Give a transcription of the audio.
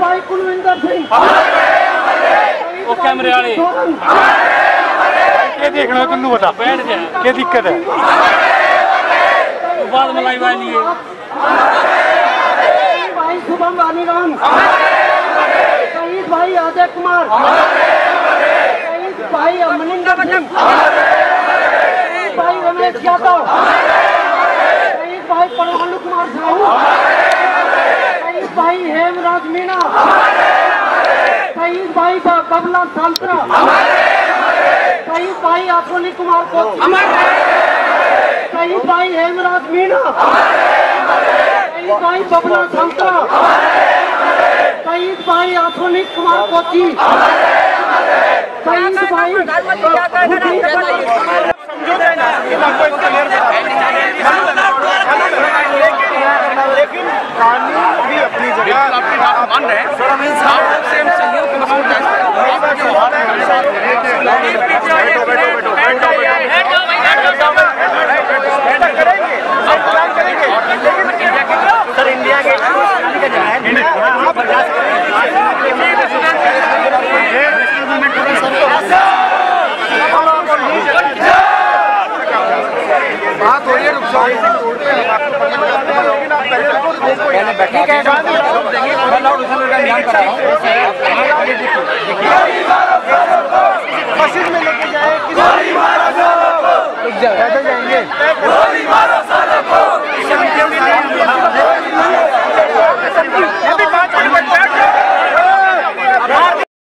भाई कुलविंदर सिंह वो कैमरे वाले ये देखना है तेन बता बैठ जा क्या दिक्कत है बाद में लाई वाली है भाई शुभम वानी राम शहीद भाई अजय कुमार शहीद भाई अमनिंदर सिंह भाई रमेश यादव शहीद भाई परमाणु कुमार साहू हेमराज मीणा शहीद भाई बबला सांतरा शहीद भाई अश्वनी कुमार कोची शहीद भाई हेमराज मीणा शहीद भाई बबला संतरा शहीद भाई अश्वनी कुमार कोची शहीद भाई बात हो रही है रुक जाओ। ठीक है मैं लाउड का ध्यान करा रहा हूँ।